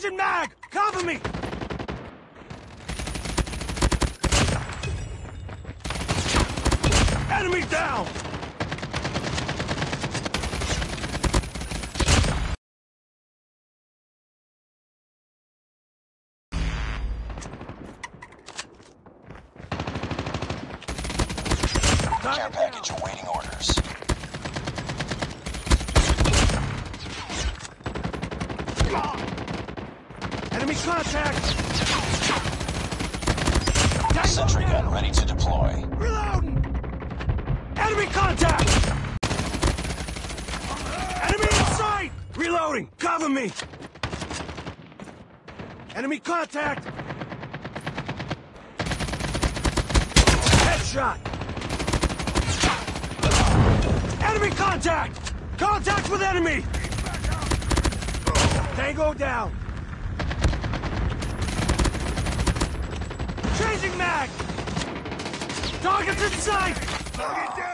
Changing mag! Cover me! Enemy down! Care package awaiting orders. Enemy contact! Sentry gun ready to deploy. Reloading! Enemy contact! Enemy in sight! Reloading! Cover me! Enemy contact! Headshot! Enemy contact! Contact with enemy! Tango down! Changing mag! Targets in sight! Target down!